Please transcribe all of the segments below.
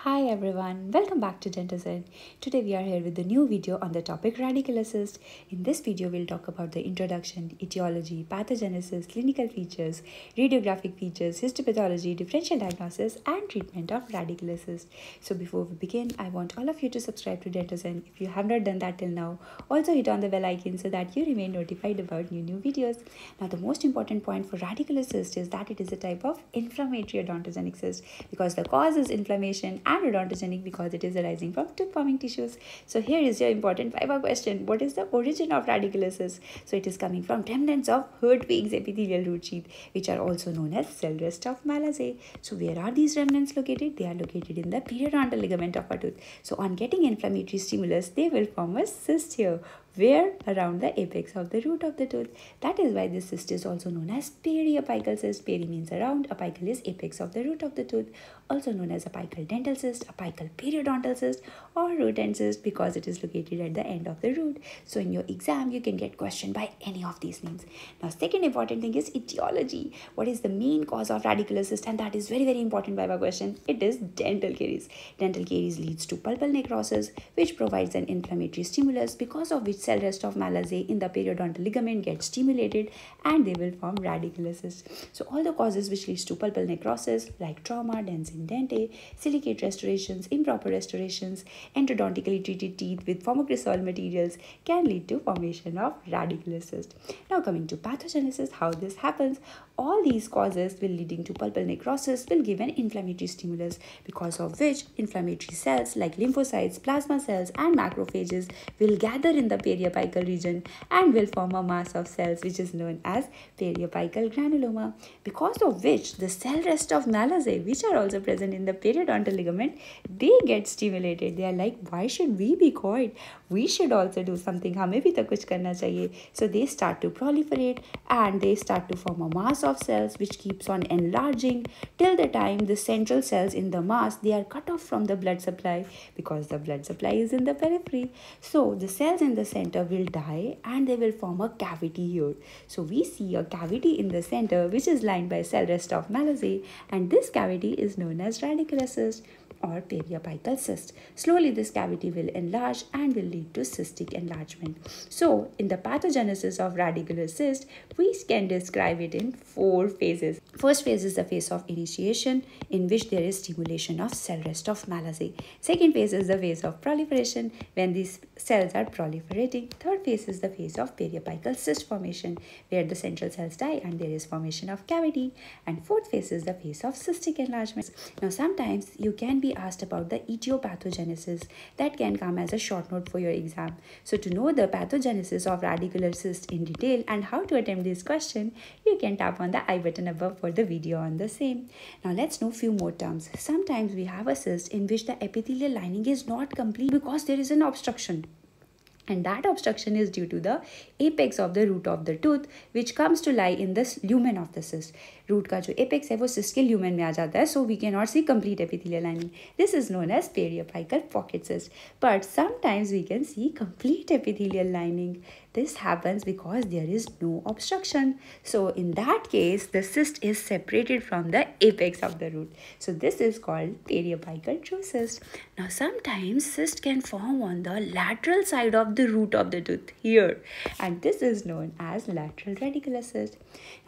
Hi everyone, welcome back to DentaZen. Today we are here with a new video on the topic radicular cyst. In this video we'll talk about the introduction, etiology, pathogenesis, clinical features, radiographic features, histopathology, differential diagnosis and treatment of radicular cyst. So before we begin, I want all of you to subscribe to DentaZen if you have not done that till now. Also hit on the bell icon so that you remain notified about new new videos. Now the most important point for radicular cyst is that it is a type of inflammatory odontogenic cyst because the cause is inflammation and odontogenic because it is arising from tooth forming tissues. So here is your important five question. What is the origin of radicular cyst? So it is coming from remnants of Hertwig's epithelial root sheath which are also known as cell rest of Malassez. So where are these remnants located? They are located in the periodontal ligament of a tooth. So on getting inflammatory stimulus, they will form a cyst here where around the apex of the root of the tooth. That is why this cyst is also known as periapical cyst. Peri means around, apical is apex of the root of the tooth, also known as apical dental cyst, apical periodontal cyst or root end cyst because it is located at the end of the root. So in your exam, you can get questioned by any of these names. Now, second important thing is etiology. What is the main cause of radicular cyst? And that is very, very important viva question. It is dental caries. Dental caries leads to pulpal necrosis, which provides an inflammatory stimulus because of which cell rest of Malassez in the periodontal ligament gets stimulated and they will form radicular cyst. So all the causes which leads to pulpal necrosis like trauma, dens in dente, silicate restorations, improper restorations, endodontically treated teeth with formocresol materials can lead to formation of radicular cyst. Now coming to pathogenesis, how this happens, all these causes will leading to pulpal necrosis will give an inflammatory stimulus because of which inflammatory cells like lymphocytes, plasma cells and macrophages will gather in the periapical region and will form a mass of cells which is known as periapical granuloma because of which the cell rest of Malassez which are also present in the periodontal ligament they get stimulated. They are like why should we be quiet? we should also do something. हमें भी करना चाहिए. So they start to proliferate and they start to form a mass of cells which keeps on enlarging till the time the central cells in the mass they are cut off from the blood supply because the blood supply is in the periphery. So the cells in the center will die and they will form a cavity here. So we see a cavity in the center which is lined by cell rest of Malassez and this cavity is known as radicular cyst or periapical cyst. Slowly this cavity will enlarge and will lead to cystic enlargement. So in the pathogenesis of radicular cyst, we can describe it in four phases. First phase is the phase of initiation in which there is stimulation of cell rest of Malassez. Second phase is the phase of proliferation when these cells are proliferating. Third phase is the phase of periapical cyst formation where the central cells die and there is formation of cavity. And fourth phase is the phase of cystic enlargement. Now sometimes you can be asked about the etiopathogenesis that can come as a short note for your exam. So to know the pathogenesis of radicular cyst in detail and how to attempt this question, you can tap on the I button above for the video on the same. Now let's know few more terms. Sometimes we have a cyst in which the epithelial lining is not complete because there is an obstruction and that obstruction is due to the apex of the root of the tooth which comes to lie in the lumen of the cyst root का जो apex है वो cyst के lumen में आ जाता है so we can not C complete epithelial lining this is known as पेरियोपाइकल pocket cyst but sometimes we can see complete epithelial lining this happens because there is no obstruction so in that case the cyst is separated from the apex of the root so this is called periopical true cyst now sometimes cyst can form on the lateral side of the root of the tooth here and this is known as lateral radicular cyst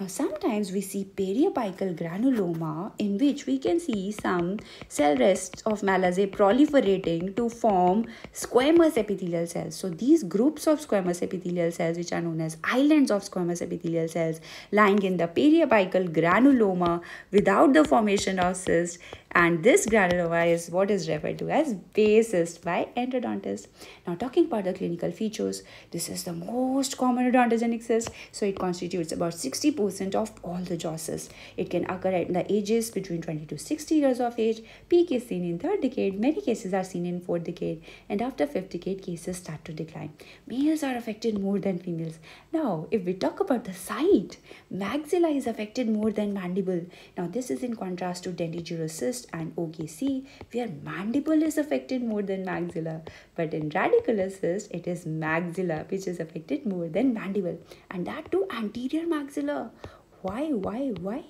now sometimes we see periapical granuloma in which we can see some cell rests of Malassez proliferating to form squamous epithelial cells. So these groups of squamous epithelial cells which are known as islands of squamous epithelial cells lying in the periapical granuloma without the formation of cyst and this granuloma is what is referred to as bay cyst by endodontists. Now talking about the clinical features, this is the most common odontogenic cyst. So it constitutes about 60% of all the jaw cysts. It can occur at the ages between 20 to 60 years of age. Peak is seen in third decade. Many cases are seen in fourth decade. And after fifth decade, cases start to decline. Males are affected more than females. Now, if we talk about the site, maxilla is affected more than mandible. Now, this is in contrast to dentigerous and OKC where mandible is affected more than maxilla. But in radicular cyst, it is maxilla which is affected more than mandible. And that too anterior maxilla. Why, why, why?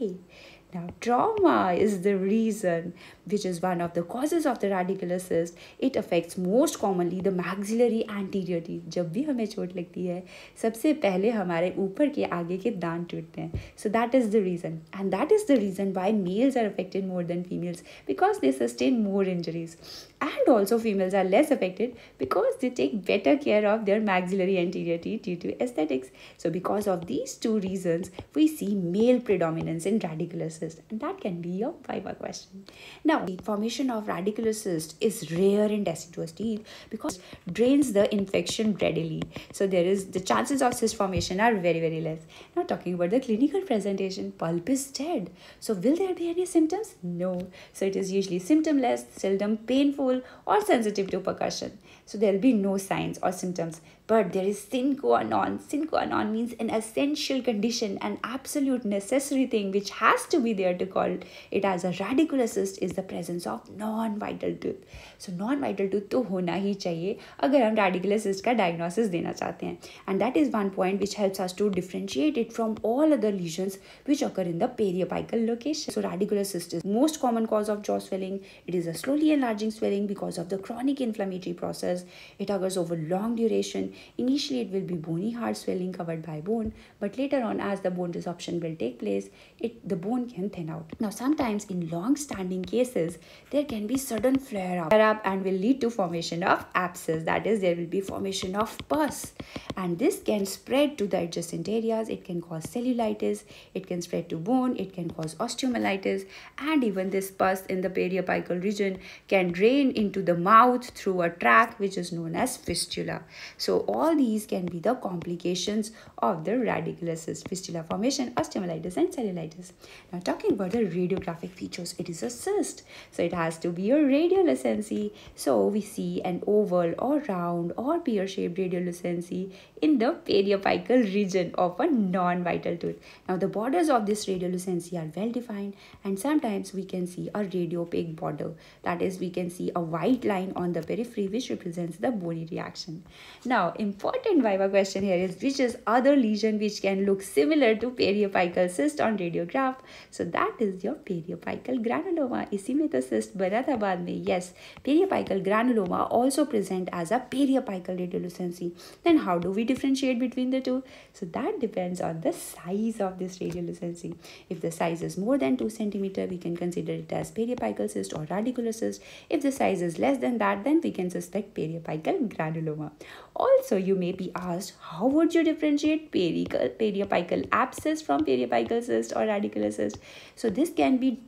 Now, trauma is the reason which is one of the causes of the radicular cyst, it affects most commonly the maxillary anterior teeth. जब भी हमें चोट लगती है, सबसे पहले हमारे ऊपर के आगे के दांत टूटते हैं. So that is the reason, and that is the reason why males are affected more than females because they sustain more injuries, and also females are less affected because they take better care of their maxillary anterior teeth due to aesthetics. So because of these two reasons, we see male predominance in radicular cyst, and that can be your viva question. Now the formation of radicular cyst is rare in deciduous teeth because drains the infection readily. So there is the chances of cyst formation are very very less. Now talking about the clinical presentation pulp is dead. So will there be any symptoms? No. So it is usually symptomless seldom painful or sensitive to percussion. So there will be no signs or symptoms but there is sine qua non. Sine qua non means an essential condition, an absolute necessary thing which has to be there to call it as a radicular cyst is the presence of non-vital tooth. So non-vital tooth to hona hi chahiye agar hum radicular cyst ka diagnosis dena chahte hain. And that is one point which helps us to differentiate it from all other lesions which occur in the periapical location. So radicular cyst is most common cause of jaw swelling. It is a slowly enlarging swelling because of the chronic inflammatory process. It occurs over long duration Initially, it will be bony hard swelling covered by bone, but later on, as the bone resorption will take place, it the bone can thin out. Now, sometimes in long-standing cases, there can be sudden flare-up flare and will lead to formation of abscess. That is, there will be formation of pus, and this can spread to the adjacent areas. It can cause cellulitis. It can spread to bone. It can cause osteomyelitis, and even this pus in the periapical region can drain into the mouth through a tract which is known as fistula. So all these can be the complications of the radicular cyst, fistula formation, osteomyelitis and cellulitis. Now talking about the radiographic features, it is a cyst. So it has to be a radiolucency. So we see an oval or round or pear-shaped radiolucency in the periapical region of a non-vital tooth. Now the borders of this radiolucency are well defined and sometimes we can see a radiopaque border. That is we can see a white line on the periphery which represents the bony reaction. Now important viva question here is which is other lesion which can look similar to perioapical cyst on radiograph. So that is your perioapical granuloma. इसी में तो cyst बना था बाद में. Yes, perioapical granuloma also present as a perioapical radiolucency. Then how do we differentiate between the two? So that depends on the size of this radiolucency. If the size is more than 2 centimeter, we can consider it as perioapical cyst or radicular cyst. If the size is less than that, then we can suspect perioapical granuloma. Also, you may be asked, how would you differentiate periapical abscess from periapical cyst or radicular cyst? So this can be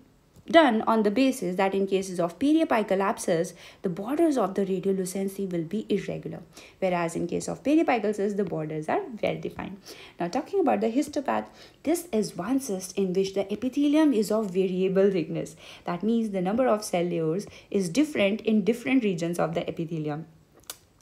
done on the basis that in cases of periapical abscess, the borders of the radiolucency will be irregular, whereas in case of periapical cyst, the borders are well defined. Now talking about the histopath, this is one cyst in which the epithelium is of variable thickness. That means the number of cell layers is different in different regions of the epithelium.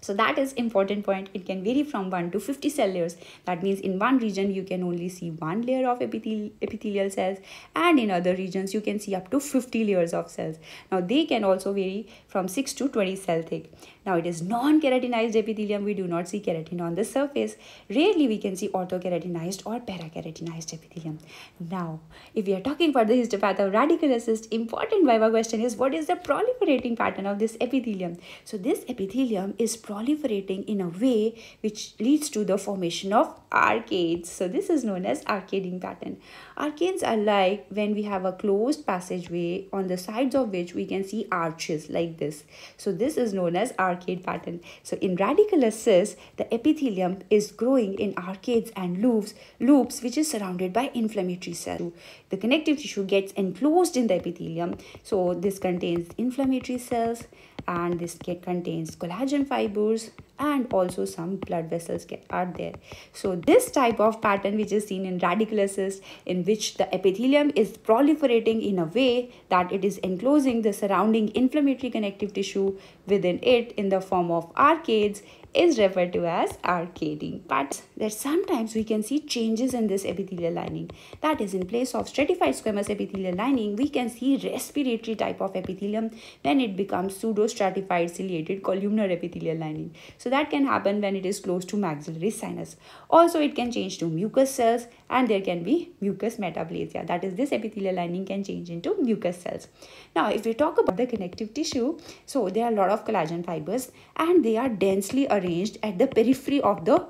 So that is important point. It can vary from 1 to 50 cell layers. That means in one region you can only see one layer of epithel epithelial cells and in other regions you can see up to 50 layers of cells. Now they can also vary from 6 to 20 cell thick. Now it is non-keratinized epithelium. We do not see keratin on the surface. Rarely we can see orthokeratinized or parakeratinized epithelium. Now if we are talking about the histopath of radicular cyst, important viva question is what is the proliferating pattern of this epithelium? So this epithelium is proliferating in a way which leads to the formation of arcades. So this is known as arcading pattern. Arcades are like when we have a closed passageway on the sides of which we can see arches like this. So this is known as arcade pattern. So in radicular cyst, the epithelium is growing in arcades and loops, loops which is surrounded by inflammatory cells. The connective tissue gets enclosed in the epithelium. So this contains inflammatory cells and this contains collagen fibers and also some blood vessels get, are there. So this type of pattern which is seen in radicular cyst in which the epithelium is proliferating in a way that it is enclosing the surrounding inflammatory connective tissue within it in the form of arcades is referred to as arcading. But that sometimes we can see changes in this epithelial lining. That is, in place of stratified squamous epithelial lining, we can see respiratory type of epithelium when it becomes pseudo-stratified ciliated columnar epithelial lining. So that can happen when it is close to maxillary sinus. Also, it can change to mucus cells and there can be mucus metaplasia. That is, this epithelial lining can change into mucus cells. Now, if we talk about the connective tissue, so there are a lot of collagen fibers and they are densely arranged at the periphery of the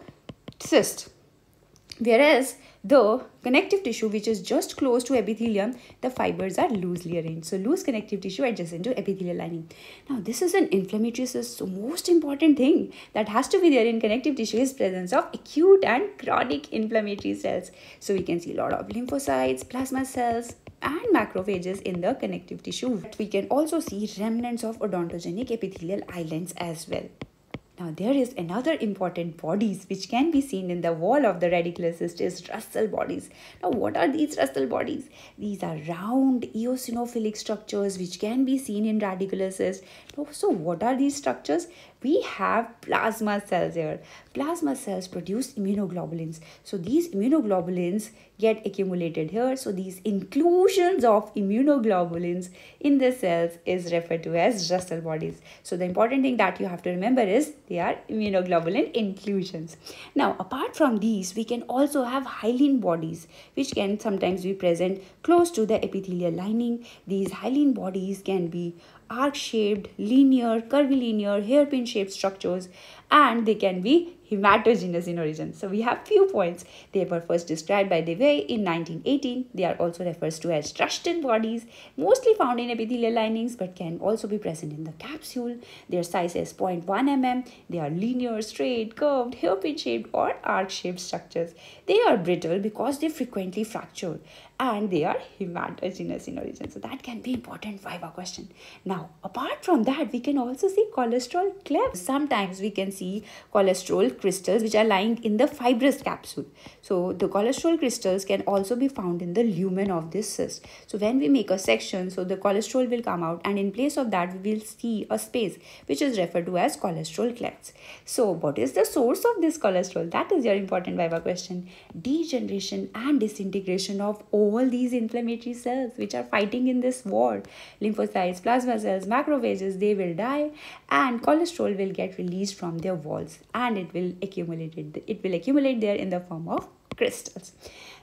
cyst. Whereas the connective tissue which is just close to epithelium, the fibers are loosely arranged. So loose connective tissue adjacent to epithelial lining. Now this is an inflammatory cyst. So most important thing that has to be there in connective tissue is presence of acute and chronic inflammatory cells. So we can see a lot of lymphocytes, plasma cells, and macrophages in the connective tissue. We can also see remnants of odontogenic epithelial islands as well. Now there is another important bodies which can be seen in the wall of the radicular cyst is Russell bodies. Now what are these Russell bodies? These are round eosinophilic structures which can be seen in radicular cyst. So what are these structures? We have plasma cells here. Plasma cells produce immunoglobulins. So these immunoglobulins get accumulated here. So these inclusions of immunoglobulins in the cells is referred to as Russell bodies. So the important thing that you have to remember is they are immunoglobulin inclusions. Now apart from these we can also have hyaline bodies which can sometimes be present close to the epithelial lining. These hyaline bodies can be arc shaped, linear, curvilinear, hairpin shaped structures and they can be hematogenous in origin. So we have few points. They were first described by Dewey in 1918. They are also referred to as Rushton bodies, mostly found in epithelial linings but can also be present in the capsule. Their size is 0.1 mm. They are linear, straight, curved, hairpin shaped or arc shaped structures. They are brittle because they frequently fracture and they are hematogenous in origin. So that can be important viva question. Now, apart from that, we can also see cholesterol clefts. Sometimes we can see cholesterol crystals which are lying in the fibrous capsule. So the cholesterol crystals can also be found in the lumen of this cyst. So when we make a section, so the cholesterol will come out and in place of that we will see a space which is referred to as cholesterol clefts. So what is the source of this cholesterol? That is your important viva question. Degeneration and disintegration of all these inflammatory cells which are fighting in this war. Lymphocytes, plasma cells, macrophages, they will die and cholesterol will get released from their walls and it will accumulate it, it will accumulate there in the form of crystals.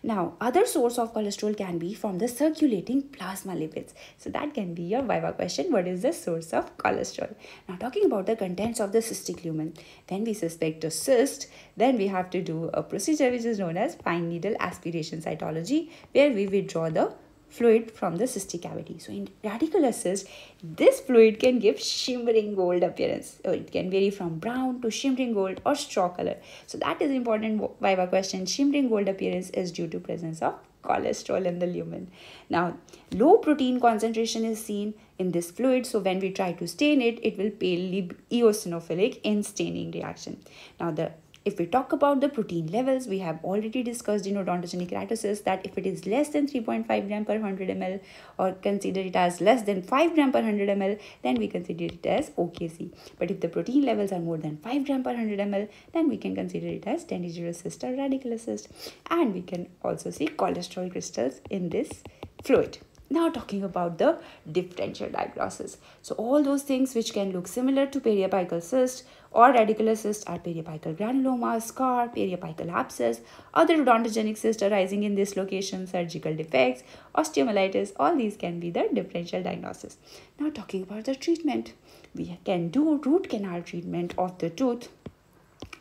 Now, other source of cholesterol can be from the circulating plasma lipids. So that can be your Viva question. What is the source of cholesterol? Now, talking about the contents of the cystic lumen. When we suspect a cyst, then we have to do a procedure which is known as fine needle aspiration cytology, where we withdraw the fluid from the cystic cavity. So in radicular cyst, this fluid can give shimmering gold appearance. So it can vary from brown to shimmering gold or straw color. So that is important Viva question. Shimmering gold appearance is due to presence of cholesterol in the lumen. Now, low protein concentration is seen in this fluid. So when we try to stain it, it will palely eosinophilic in staining reaction. Now, the if we talk about the protein levels, we have already discussed in odontogenic keratocyst that if it is less than 3.5 gram per 100 ml or consider it as less than 5 gram per 100 ml, then we consider it as OKC. But if the protein levels are more than 5 gram per 100 ml, then we can consider it as dentigerous cyst or radicular cyst. And we can also see cholesterol crystals in this fluid. Now talking about the differential diagnosis. So all those things which can look similar to periapical cyst or radicular cyst are periapical granuloma, scar, periapical abscess, other odontogenic cysts arising in this location, surgical defects, osteomyelitis, all these can be the differential diagnosis. Now talking about the treatment, we can do root canal treatment of the tooth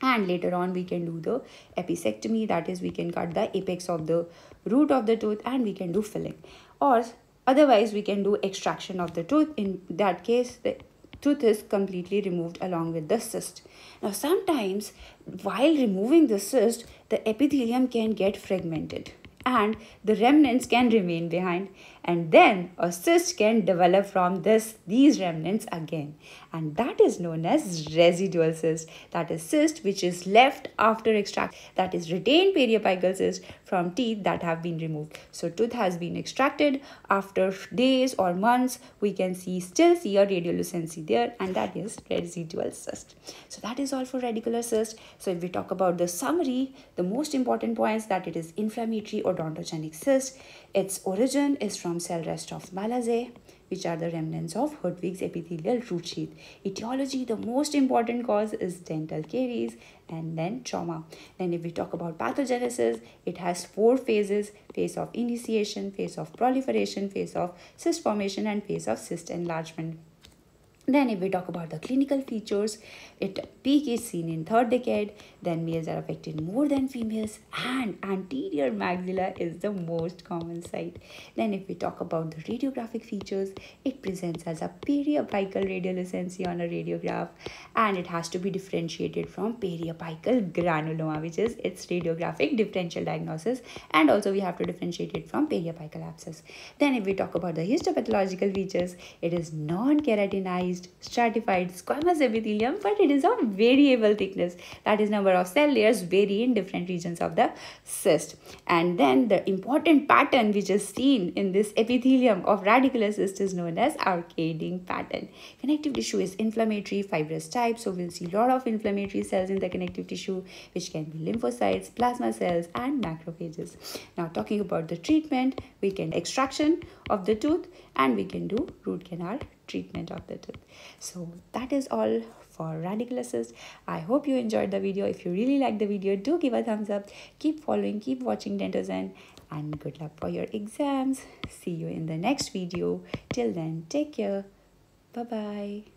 and later on we can do the apicectomy that is we can cut the apex of the root of the tooth and we can do filling or otherwise we can do extraction of the tooth in that case the tooth is completely removed along with the cyst. Now sometimes while removing the cyst the epithelium can get fragmented and the remnants can remain behind. And then a cyst can develop from this these remnants again. And that is known as residual cyst. That is cyst which is left after extract that is retained periapical cyst from teeth that have been removed. So tooth has been extracted. After days or months we can see still see a radiolucency there and that is residual cyst. So that is all for radicular cyst. So if we talk about the summary the most important points that it is inflammatory odontogenic cyst its origin is from cell rest of Malassez, which are the remnants of Hertwig's epithelial root sheath. Etiology, the most important cause is dental caries and then trauma. Then if we talk about pathogenesis, it has four phases, phase of initiation, phase of proliferation, phase of cyst formation and phase of cyst enlargement. Then if we talk about the clinical features, it peak is seen in third decade, then males are affected more than females and anterior maxilla is the most common site. Then if we talk about the radiographic features, it presents as a periapical radiolucency on a radiograph and it has to be differentiated from periapical granuloma which is its radiographic differential diagnosis and also we have to differentiate it from periapical abscess. Then if we talk about the histopathological features, it is non-keratinized stratified squamous epithelium but it is of variable thickness. That is number of cell layers vary in different regions of the cyst. And then the important pattern which is seen in this epithelium of radicular cyst is known as arcading pattern. Connective tissue is inflammatory fibrous type so we'll see a lot of inflammatory cells in the connective tissue which can be lymphocytes plasma cells and macrophages. Now talking about the treatment we can extraction of the tooth and we can do root canal treatment of the tooth. So that is all for radicular cyst i hope you enjoyed the video. If you really like the video do give a thumbs up. Keep following keep watching dentozen and good luck for your exams. See you in the next video. Till then take care. Bye bye